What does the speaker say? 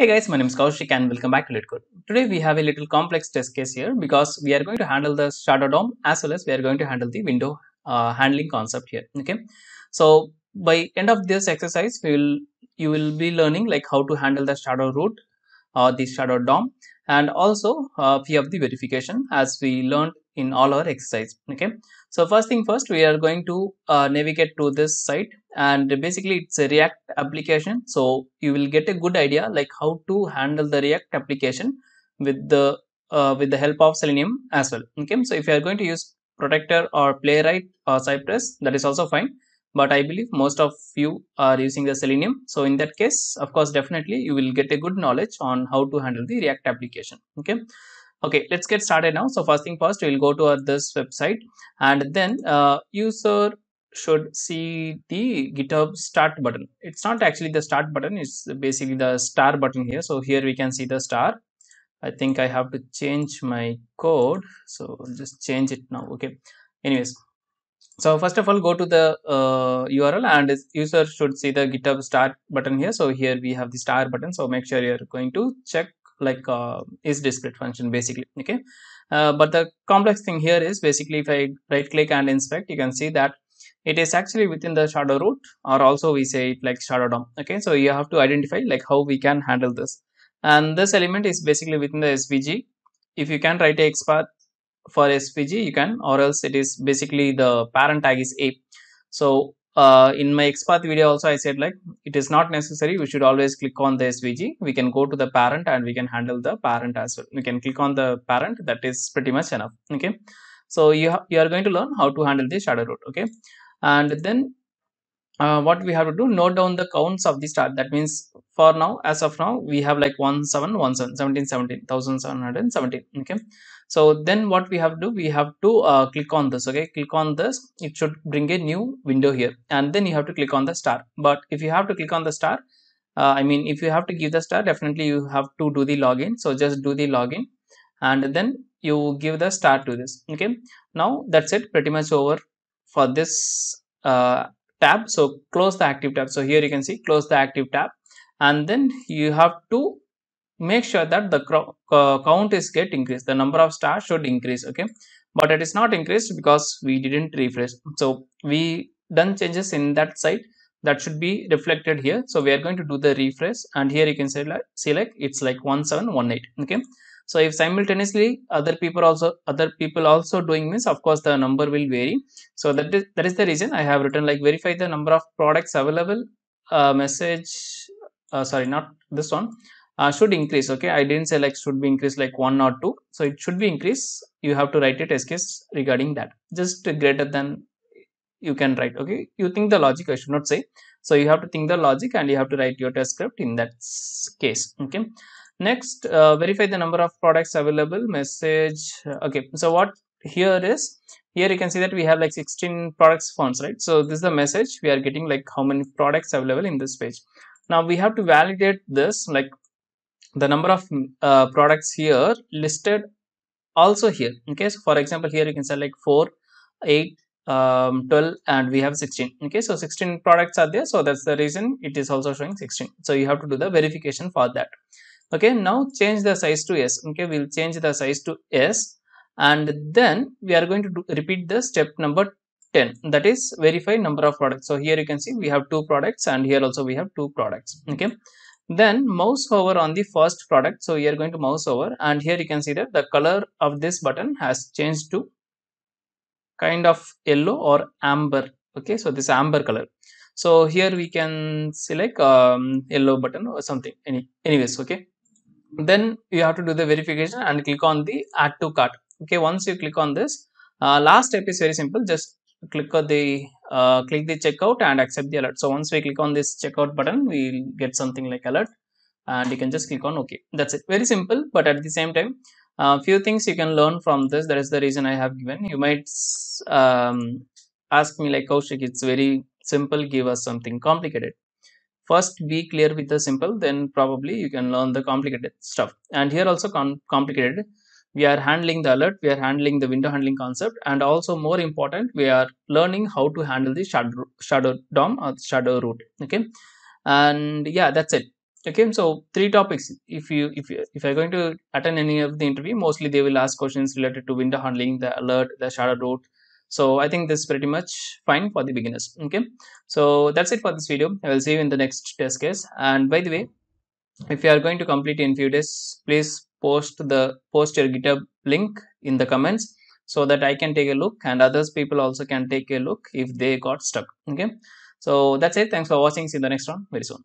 Hey guys, my name is Koushik and welcome back to LetCode. Today we have a little complex test case here because we are going to handle the shadow DOM as well as we are going to handle the window uh, handling concept here. Okay, so by end of this exercise, we will you will be learning like how to handle the shadow root or the shadow DOM and also uh, few of the verification as we learned in all our exercise. Okay, so first thing first, we are going to uh, navigate to this site and basically it's a react application. So you will get a good idea like how to handle the react application with the uh, with the help of selenium as well okay? So if you are going to use protractor or playwright or cypress that is also fine. But i believe most of you are using the selenium. So in that case of course definitely you will get a good knowledge on how to handle the react application okay okay let's get started now. So first thing first we'll go to this website. And then uh, user should see the github start button. It's not actually the start button. It's basically the star button here. So here we can see the star. I think i have to change my code. So I'll just change it now. Okay. Anyways. So first of all go to the uh, url and user should see the github start button here. So here we have the star button. So make sure you're going to check like uh, is display function basically okay? Uh, but the complex thing here is basically if i right click and inspect you can see that it is actually within the shadow root or also we say it like shadow DOM okay? So you have to identify like how we can handle this. And this element is basically within the svg if you can write a xpath for svg you can or else it is basically the parent tag is a. So uh, in my xpath video also i said like it is not necessary. We should always click on the svg we can go to the parent and we can handle the parent as well. We can click on the parent. That is pretty much enough. Okay. So you, you are going to learn how to handle the shadow root. Okay. And then uh, what we have to do note down the counts of the star. That means for now as of now we have like 1717 17 17 1717 okay? So then what we have to do we have to uh, click on this okay? Click on this it should bring a new window here. And then you have to click on the star. But if you have to click on the star uh, i mean if you have to give the star definitely you have to do the login. So just do the login. And then you give the star to this okay? Now that's it. Pretty much over for this uh, tab. So close the active tab. So here you can see close the active tab. And then you have to make sure that the uh, count is get increased. The number of stars should increase okay? But it is not increased because we didn't refresh. So we done changes in that site that should be reflected here. So we are going to do the refresh. And here you can say like see like it's like 1718 okay so if simultaneously other people also other people also doing means of course the number will vary. So that is that is the reason i have written like verify the number of products available uh, message uh, sorry not this one uh, should increase okay? I didn't say like should be increased like one or two. So it should be increased. You have to write it as case regarding that. Just greater than you can write okay? You think the logic i should not say. So you have to think the logic and you have to write your test script in that case okay next uh, verify the number of products available. Message okay. So what here is here you can see that we have like 16 products fonts right? So this is the message. We are getting like how many products available in this page. Now we have to validate this like the number of uh, products here listed also here. Okay so for example here you can say like 4 8 um, 12 and we have 16 okay so 16 products are there. So that's the reason it is also showing 16 so you have to do the verification for that okay now change the size to s. Okay we'll change the size to s. And then we are going to do, repeat the step number 10 that is verify number of products. So here you can see we have two products and here also we have two products. Okay. Then mouse over on the first product. So we are going to mouse over and here you can see that the color of this button has changed to kind of yellow or amber. Okay so this amber color. So here we can select um, yellow button or something. Any anyways okay then you have to do the verification and click on the add to cart. Okay once you click on this uh, last step is very simple. Just click on the uh, click the checkout and accept the alert. So once we click on this checkout button we'll get something like alert and you can just click on ok that's it. Very simple but at the same time a uh, few things you can learn from this. That is the reason i have given. You might um, ask me like Koushik it's very simple. Give us something complicated first be clear with the simple then probably you can learn the complicated stuff. And here also com complicated. We are handling the alert we are handling the window handling concept and also more important we are learning how to handle the shadow shadow dom or shadow root okay? And yeah that's it okay? So three topics. If you if you if you're going to attend any of the interview mostly they will ask questions related to window handling the alert the shadow root so i think this is pretty much fine for the beginners. Okay. So that's it for this video. I will see you in the next test case. And by the way if you are going to complete in few days please post the post your github link in the comments so that i can take a look and others people also can take a look if they got stuck. Okay. So that's it. Thanks for watching. See you in the next one very soon